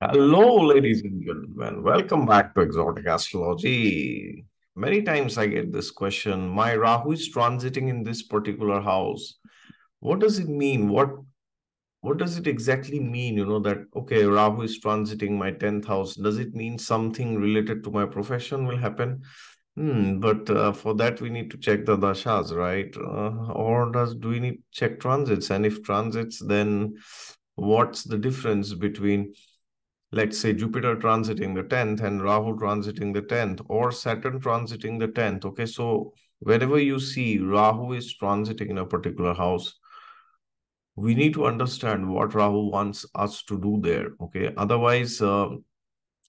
Hello, ladies and gentlemen. Welcome back to Exotic Astrology. Many times I get this question My Rahu is transiting in this particular house. What does it mean? What what does it exactly mean? You know, that okay, Rahu is transiting my 10th house. Does it mean something related to my profession will happen? Hmm, but uh, for that we need to check the dashas, right? Uh, or does do we need to check transits? And if transits, then what's the difference between let's say Jupiter transiting the 10th and Rahu transiting the 10th or Saturn transiting the 10th. Okay, so wherever you see Rahu is transiting in a particular house, we need to understand what Rahu wants us to do there. Okay, otherwise, uh,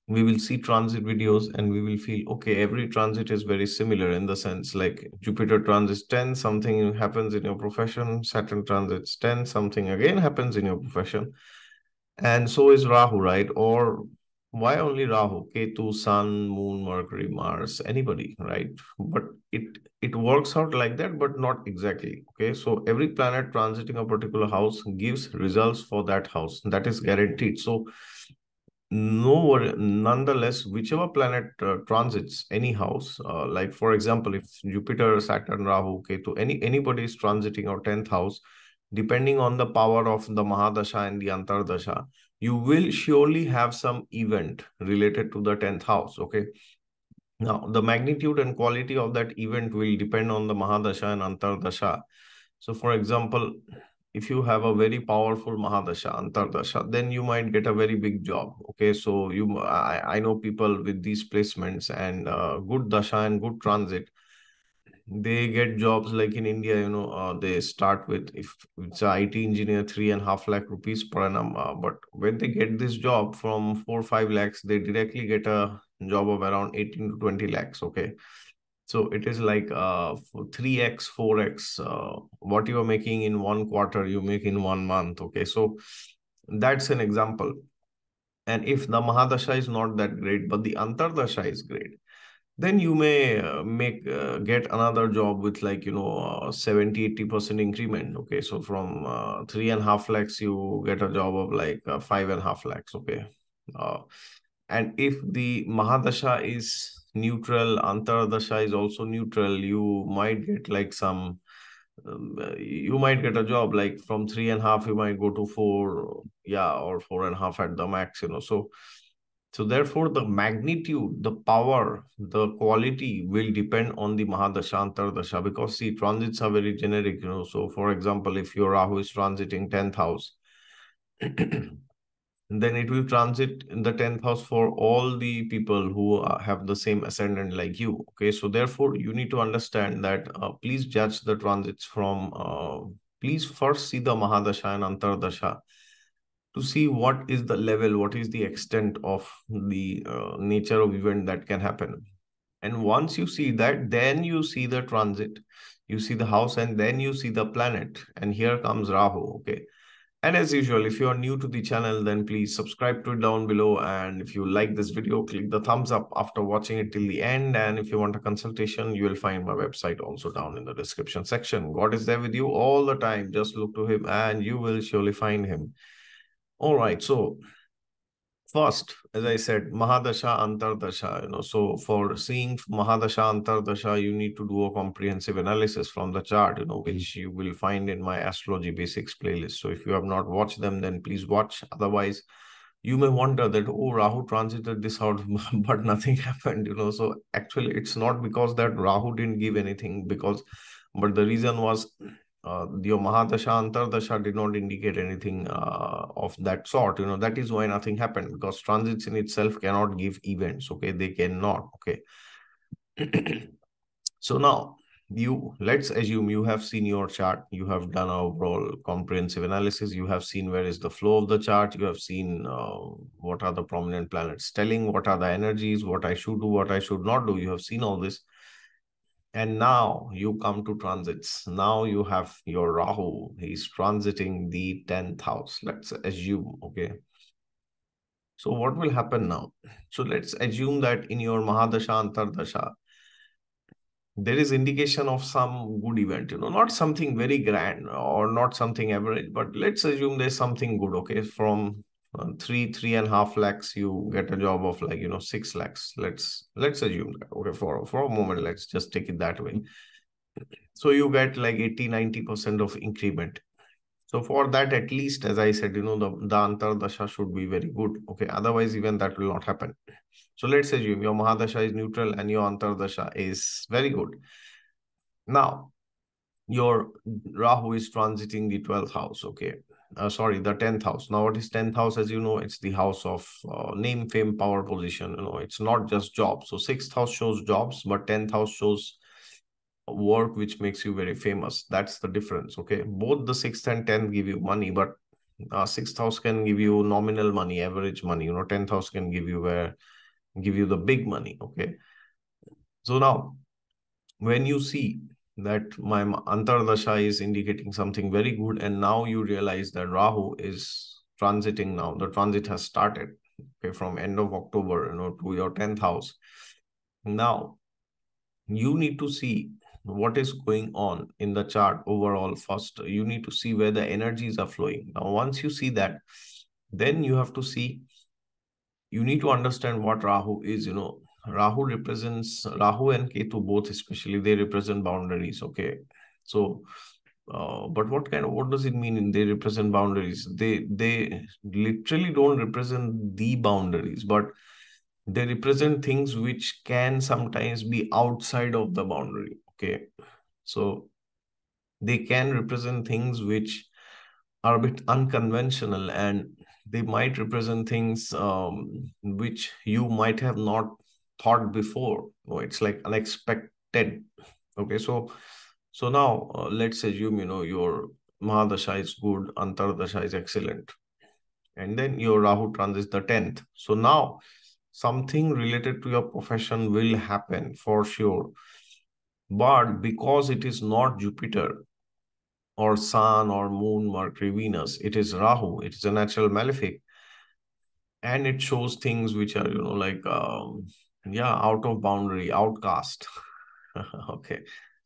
we will see transit videos and we will feel okay every transit is very similar in the sense like jupiter transits 10 something happens in your profession saturn transits 10 something again happens in your profession and so is rahu right? Or why only rahu? Ketu sun moon mercury mars anybody right? But it it works out like that but not exactly okay? So every planet transiting a particular house gives results for that house. That is guaranteed. So no nonetheless whichever planet uh, transits any house uh, like for example if jupiter saturn rahu ketu any anybody is transiting our 10th house depending on the power of the mahadasha and the antardasha you will surely have some event related to the 10th house okay? Now the magnitude and quality of that event will depend on the mahadasha and antardasha so for example if you have a very powerful mahadasha antardasha then you might get a very big job okay? So you i, I know people with these placements and uh, good dasha and good transit they get jobs like in india you know uh, they start with if it's an it engineer three and a half lakh rupees per annum uh, but when they get this job from four five lakhs they directly get a job of around 18 to 20 lakhs okay so it is like uh 3x, 4x. Uh, what you are making in one quarter, you make in one month. Okay, so that's an example. And if the Mahadasha is not that great, but the Antardasha is great, then you may uh, make uh, get another job with like you know uh, 70 80 percent increment okay so from uh, three and a half lakhs you get a job of like uh, five and a half lakhs okay uh, and if the mahadasha is neutral, Antardasha is also neutral, you might get like some, um, you might get a job like from three and a half, you might go to four, yeah, or four and a half at the max, you know. So, so therefore, the magnitude, the power, the quality will depend on the Mahadasha, Antardasha, because see, transits are very generic, you know. So, for example, if your Rahu is transiting 10th house, then it will transit in the 10th house for all the people who have the same ascendant like you okay so therefore you need to understand that uh, please judge the transits from uh, please first see the mahadasha and antardasha to see what is the level what is the extent of the uh, nature of event that can happen and once you see that then you see the transit you see the house and then you see the planet and here comes rahu okay and as usual, if you are new to the channel, then please subscribe to it down below. And if you like this video, click the thumbs up after watching it till the end. And if you want a consultation, you will find my website also down in the description section. God is there with you all the time. Just look to him and you will surely find him. All right. So First, as I said, Mahadasha, Antardasha, you know, so for seeing Mahadasha, Antardasha, you need to do a comprehensive analysis from the chart, you know, hmm. which you will find in my astrology basics playlist. So if you have not watched them, then please watch. Otherwise, you may wonder that, oh, Rahu transited this out, but nothing happened, you know. So actually, it's not because that Rahu didn't give anything, because, but the reason was uh, your Mahadasha, Antardasha did not indicate anything uh, of that sort. You know, that is why nothing happened because transits in itself cannot give events. Okay, they cannot. Okay. so now you let's assume you have seen your chart you have done a overall comprehensive analysis you have seen where is the flow of the chart you have seen uh, what are the prominent planets telling what are the energies what i should do what i should not do you have seen all this and now you come to transits. Now you have your Rahu. He's transiting the 10th house. Let's assume, okay. So what will happen now? So let's assume that in your Mahadasha, Antardasha, there is indication of some good event, you know, not something very grand or not something average, but let's assume there's something good, okay, from uh, three three and a half lakhs you get a job of like you know six lakhs. Let's let's assume that. Okay for for a moment let's just take it that way. So you get like 80 90 percent of increment. So for that at least as i said you know the the antardasha should be very good. Okay otherwise even that will not happen. So let's assume your mahadasha is neutral and your antardasha is very good. Now your rahu is transiting the 12th house. Okay uh, sorry, the 10th house. Now, what is 10th house? As you know, it's the house of uh, name, fame, power, position. You know, it's not just jobs. So 6th house shows jobs, but 10th house shows work which makes you very famous. That's the difference. Okay. Both the 6th and 10th give you money, but uh, 6th house can give you nominal money, average money. You know, 10th house can give you where give you the big money. Okay. So now, when you see that my Antardasha is indicating something very good. And now you realize that Rahu is transiting now. The transit has started okay, from end of October, you know, to your 10th house. Now, you need to see what is going on in the chart overall first. You need to see where the energies are flowing. Now, once you see that, then you have to see, you need to understand what Rahu is, you know, Rahu represents Rahu and Ketu both, especially they represent boundaries. Okay, so uh, but what kind of what does it mean? They represent boundaries. They they literally don't represent the boundaries, but they represent things which can sometimes be outside of the boundary. Okay, so they can represent things which are a bit unconventional and they might represent things um, which you might have not thought before. It's like unexpected. Okay so so now uh, let's assume you know your mahadasha is good antardasha is excellent and then your rahu transits the 10th so now something related to your profession will happen for sure. But because it is not jupiter or sun or moon mercury venus it is rahu it is a natural malefic. And it shows things which are you know like um, yeah out of boundary outcast. Okay.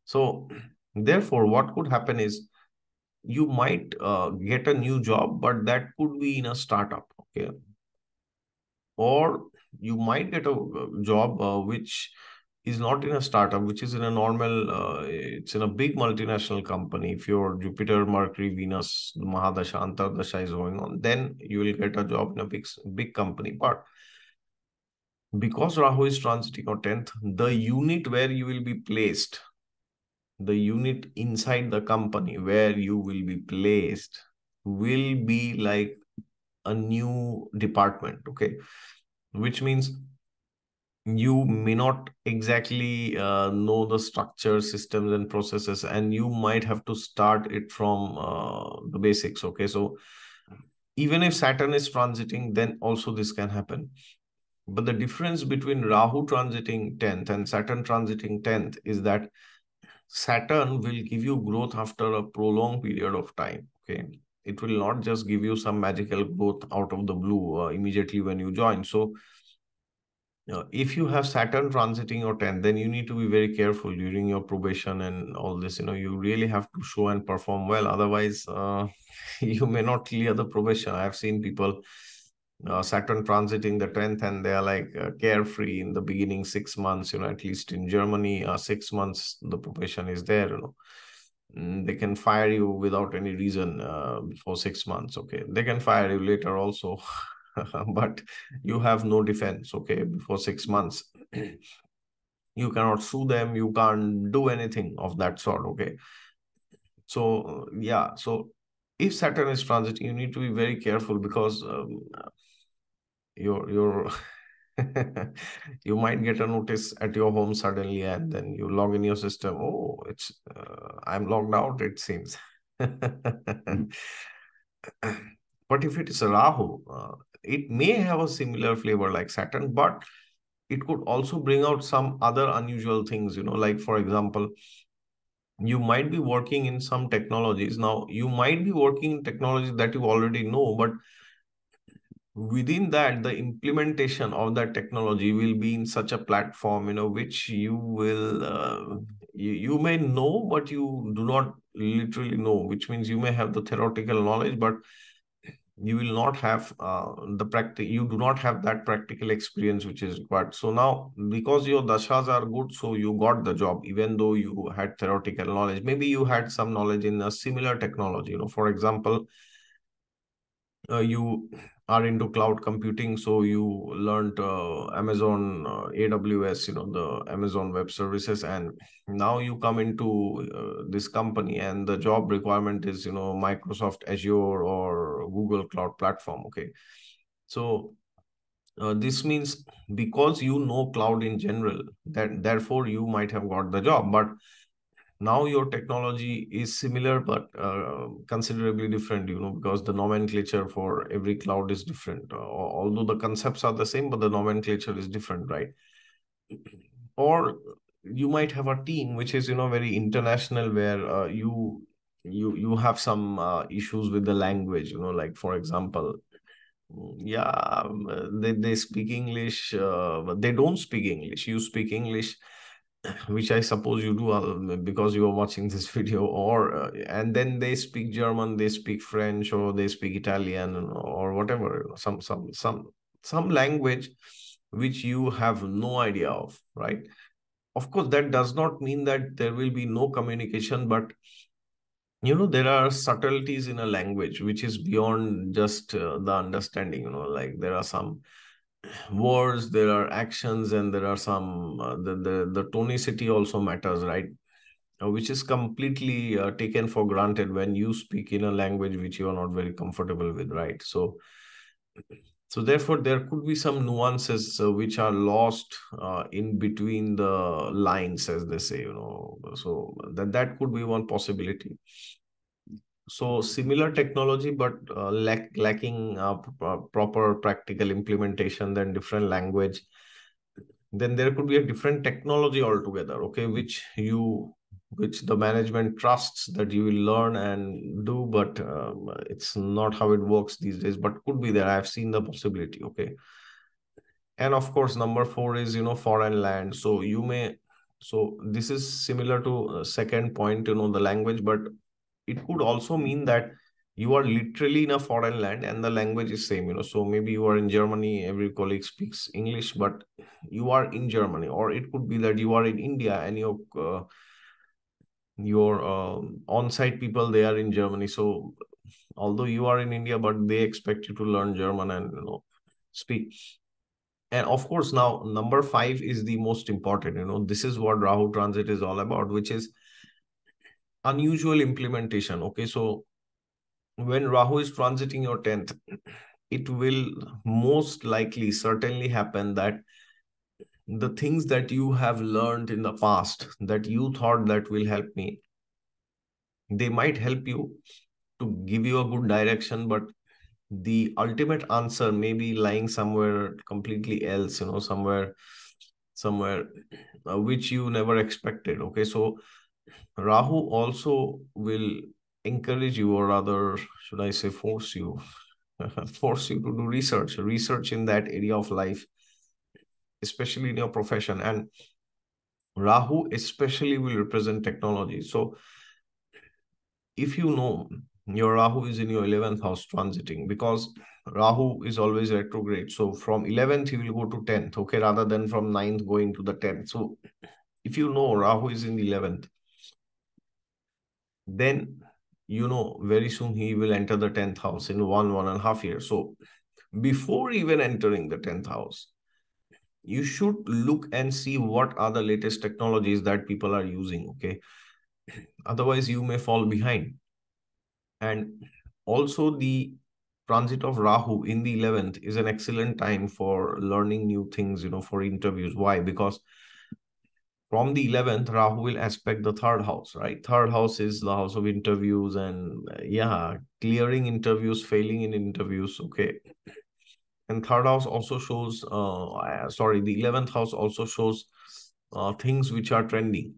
So therefore what could happen is you might uh, get a new job but that could be in a startup okay? Or you might get a job uh, which is not in a startup which is in a normal uh, it's in a big multinational company. If your jupiter mercury venus mahadasha antardasha is going on then you will get a job in a big big company. But because Rahu is transiting your 10th, the unit where you will be placed, the unit inside the company where you will be placed will be like a new department, okay? Which means you may not exactly uh, know the structure, systems, and processes, and you might have to start it from uh, the basics, okay? So even if Saturn is transiting, then also this can happen but the difference between Rahu transiting 10th and Saturn transiting 10th is that Saturn will give you growth after a prolonged period of time. Okay. It will not just give you some magical growth out of the blue uh, immediately when you join. So, uh, if you have Saturn transiting your 10th, then you need to be very careful during your probation and all this. You know, you really have to show and perform well. Otherwise, uh, you may not clear the probation. I've seen people uh, Saturn transiting the 10th and they are like uh, carefree in the beginning six months, you know, at least in Germany, uh, six months the probation is there, you know. Mm, they can fire you without any reason uh, for six months, okay. They can fire you later also, but you have no defense, okay, before six months. you cannot sue them, you can't do anything of that sort, okay. So, yeah, so if Saturn is transiting, you need to be very careful because um, your your you might get a notice at your home suddenly and then you log in your system. Oh it's uh, i'm logged out it seems. But if it is rahu uh, it may have a similar flavor like saturn but it could also bring out some other unusual things you know like for example you might be working in some technologies. Now you might be working in technologies that you already know but within that the implementation of that technology will be in such a platform you know which you will uh, you, you may know but you do not literally know which means you may have the theoretical knowledge but you will not have uh, the practice you do not have that practical experience which is required. So now because your dashas are good so you got the job even though you had theoretical knowledge. Maybe you had some knowledge in a similar technology you know for example uh, you are into cloud computing so you learned uh, amazon uh, aws you know the amazon web services and now you come into uh, this company and the job requirement is you know microsoft azure or google cloud platform okay? So uh, this means because you know cloud in general that therefore you might have got the job but now your technology is similar but uh, considerably different you know because the nomenclature for every cloud is different. Uh, although the concepts are the same but the nomenclature is different right? Or you might have a team which is you know very international where uh, you you you have some uh, issues with the language you know like for example yeah um, they, they speak english uh, but they don't speak english. You speak english which I suppose you do uh, because you are watching this video, or uh, and then they speak German, they speak French, or they speak Italian, or whatever, some some some some language which you have no idea of, right? Of course, that does not mean that there will be no communication, but you know there are subtleties in a language which is beyond just uh, the understanding. You know, like there are some words there are actions and there are some uh, the, the the tonicity also matters right? Uh, which is completely uh, taken for granted when you speak in a language which you are not very comfortable with right? So so therefore there could be some nuances uh, which are lost uh, in between the lines as they say you know. So that that could be one possibility so similar technology but uh, lack, lacking uh, proper practical implementation then different language. Then there could be a different technology altogether okay which you which the management trusts that you will learn and do but um, it's not how it works these days but could be there. I've seen the possibility okay. And of course number 4 is you know foreign land. So you may so this is similar to uh, second point you know the language but it could also mean that you are literally in a foreign land and the language is same you know. So maybe you are in germany every colleague speaks english but you are in germany. Or it could be that you are in india and your uh, your uh, on-site people they are in germany. So although you are in india but they expect you to learn german and you know speak. And of course now number 5 is the most important you know. This is what rahu transit is all about which is unusual implementation. Okay, so when Rahu is transiting your 10th, it will most likely certainly happen that the things that you have learned in the past that you thought that will help me, they might help you to give you a good direction, but the ultimate answer may be lying somewhere completely else, you know, somewhere, somewhere uh, which you never expected. Okay, so Rahu also will encourage you, or rather, should I say, force you, force you to do research, research in that area of life, especially in your profession. And Rahu especially will represent technology. So if you know your Rahu is in your 11th house transiting because Rahu is always retrograde. So from 11th, he will go to 10th, okay, rather than from 9th going to the 10th. So if you know Rahu is in the 11th, then you know very soon he will enter the 10th house in one one and a half years. So before even entering the 10th house you should look and see what are the latest technologies that people are using okay? Otherwise you may fall behind. And also the transit of rahu in the 11th is an excellent time for learning new things you know for interviews. Why? Because from the 11th rahu will aspect the third house right? Third house is the house of interviews and yeah clearing interviews failing in interviews okay. And third house also shows uh sorry the 11th house also shows uh, things which are trending.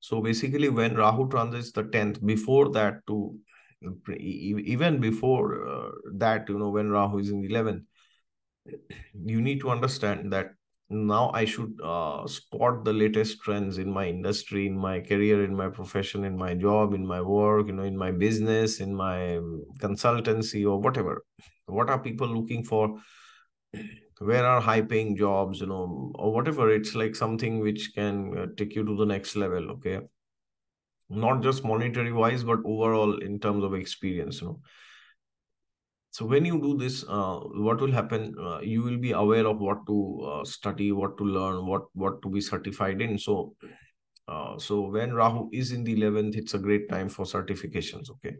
So basically when rahu transits the 10th before that to even before uh, that you know when rahu is in the 11th you need to understand that now I should uh, spot the latest trends in my industry, in my career, in my profession, in my job, in my work, you know, in my business, in my consultancy or whatever. What are people looking for? Where are high paying jobs, you know, or whatever? It's like something which can uh, take you to the next level, okay? Not just monetary wise, but overall in terms of experience, you know so when you do this uh, what will happen? Uh, you will be aware of what to uh, study what to learn what what to be certified in. So uh, so when rahu is in the 11th it's a great time for certifications okay?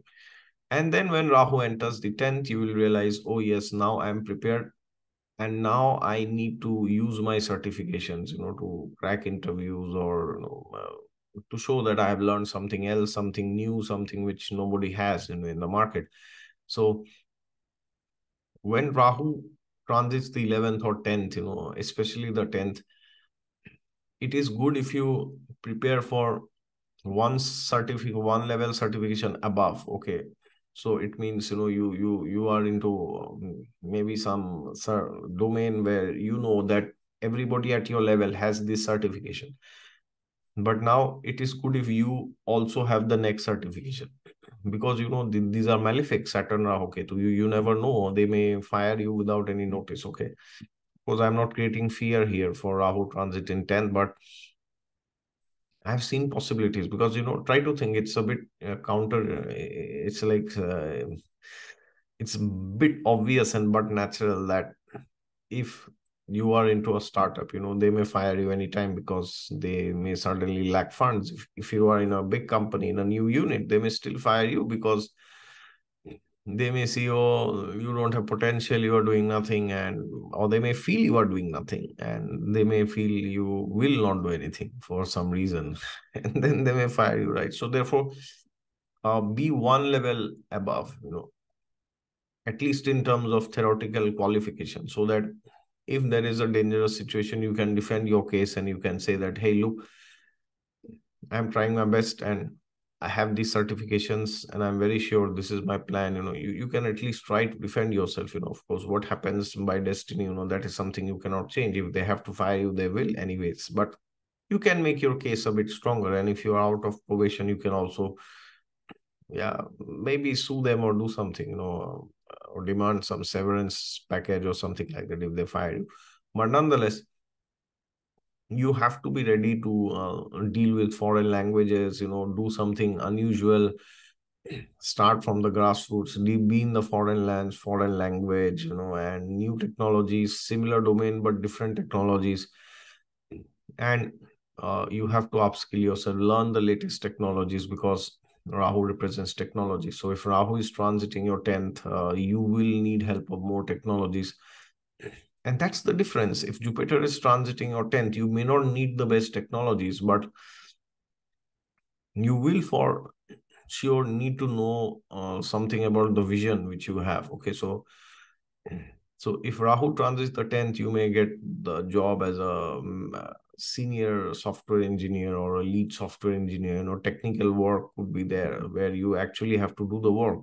And then when rahu enters the 10th you will realize oh yes now i am prepared. And now i need to use my certifications you know to crack interviews or you know, uh, to show that i have learned something else something new something which nobody has in, in the market. So when Rahu transits the 11th or 10th, you know, especially the 10th, it is good if you prepare for one certificate, one level certification above. Okay. So it means, you know, you you you are into um, maybe some domain where you know that everybody at your level has this certification. But now it is good if you also have the next certification because you know th these are malefic saturn rahu ketu. You you never know. They may fire you without any notice okay? Because i'm not creating fear here for rahu transit in 10th but i've seen possibilities because you know try to think it's a bit uh, counter uh, it's like uh, it's a bit obvious and but natural that if you are into a startup you know they may fire you anytime because they may suddenly lack funds. If, if you are in a big company in a new unit they may still fire you because they may see oh you don't have potential you are doing nothing and or they may feel you are doing nothing and they may feel you will not do anything for some reason and then they may fire you right? So therefore uh, be one level above you know at least in terms of theoretical qualification so that if there is a dangerous situation you can defend your case and you can say that hey look i'm trying my best and i have these certifications and i'm very sure this is my plan. You know you, you can at least try to defend yourself you know. Of course what happens by destiny you know that is something you cannot change. If they have to fire you they will anyways. But you can make your case a bit stronger. And if you are out of probation you can also yeah maybe sue them or do something you know or demand some severance package or something like that if they fire you. But nonetheless, you have to be ready to uh, deal with foreign languages, you know, do something unusual, start from the grassroots, be in the foreign lands, foreign language, you know, and new technologies, similar domain, but different technologies. And uh, you have to upskill yourself, learn the latest technologies because Rahu represents technology. So if Rahu is transiting your 10th, uh, you will need help of more technologies. And that's the difference. If Jupiter is transiting your 10th, you may not need the best technologies, but you will for sure need to know uh, something about the vision which you have. Okay, so so if Rahu transits the 10th, you may get the job as a um, senior software engineer or a lead software engineer you know technical work would be there where you actually have to do the work.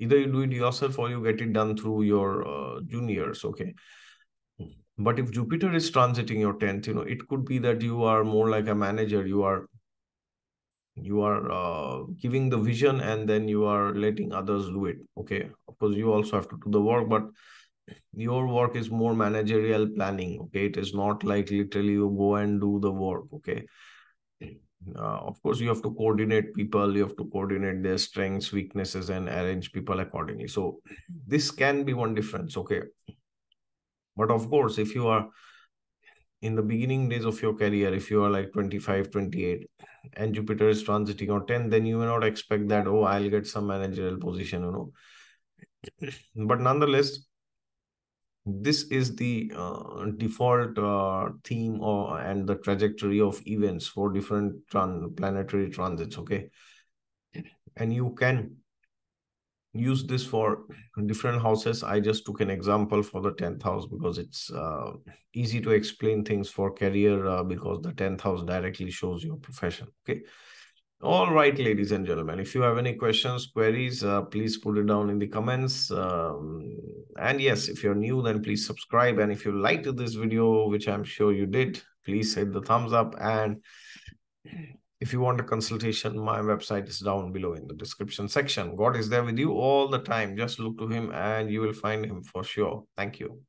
Either you do it yourself or you get it done through your uh, juniors okay? But if jupiter is transiting your 10th you know it could be that you are more like a manager you are you are uh, giving the vision and then you are letting others do it okay? Of course you also have to do the work but your work is more managerial planning okay? It is not like literally you go and do the work okay? Uh, of course you have to coordinate people you have to coordinate their strengths weaknesses and arrange people accordingly. So this can be one difference okay? But of course if you are in the beginning days of your career if you are like 25 28 and jupiter is transiting or 10 then you may not expect that oh i'll get some managerial position you know? But nonetheless this is the uh, default uh, theme or and the trajectory of events for different tran planetary transits okay? And you can use this for different houses i just took an example for the 10th house because it's uh, easy to explain things for career uh, because the 10th house directly shows your profession okay All right, ladies and gentlemen, if you have any questions, queries, uh, please put it down in the comments. Um, and yes, if you're new, then please subscribe. And if you liked this video, which I'm sure you did, please hit the thumbs up. And if you want a consultation, my website is down below in the description section. God is there with you all the time. Just look to him and you will find him for sure. Thank you.